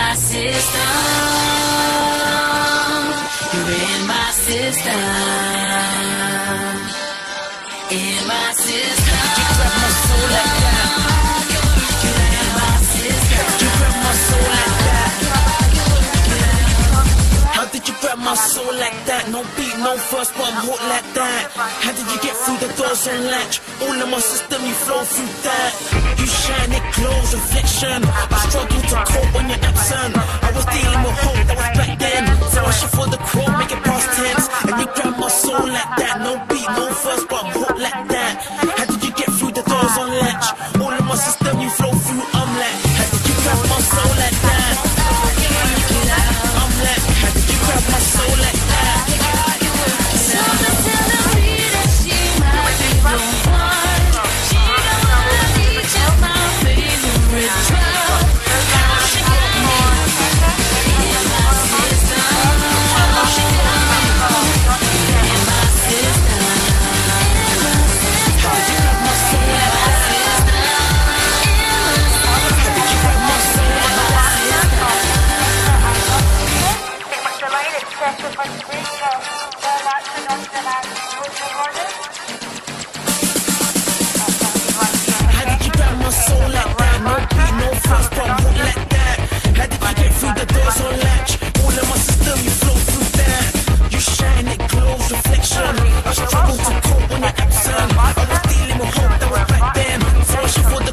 my system. You're in my system. In my system. You my soul my soul like that? No beat, no first, but I'm hooked like that. How did you get through the doors and latch? All in my system, you flow through that. You shine, it glows, reflection. I struggle to cope when you're absent. I was dealing with hope that was back then. So I should for the quote, make it past tense. And you grab my soul like that. No beat, no first, but I'm hooked like that. How did you get through the doors on latch? All in my system, How did you grab my soul like that? No beat, no that. How did you get through the doors on latch? All my system, you flow through that. You shine, it glows, reflection. I struggle to cope when you're absent. I was dealing with hope back then. For the.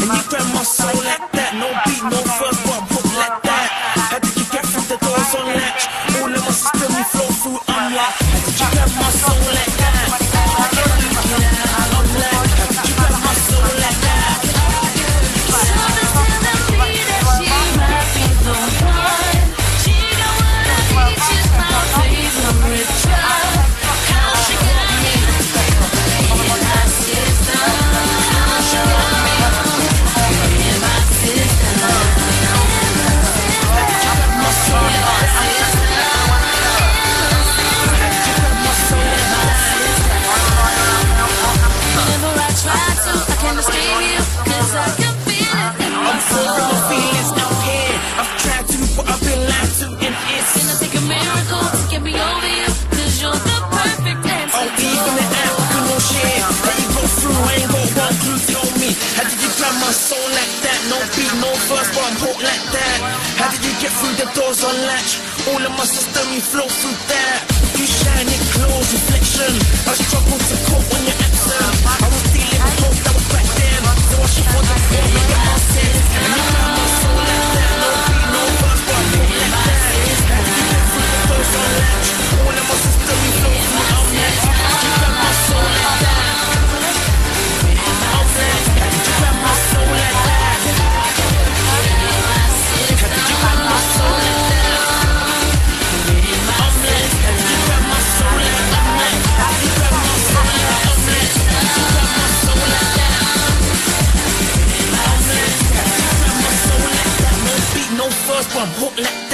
And you grab my soul like that. No beat, no hooked that. Hooked like that. How did you get through the doors on latch? All in my system, you flow through that. You shine, it glows, reflection. I struggle to book like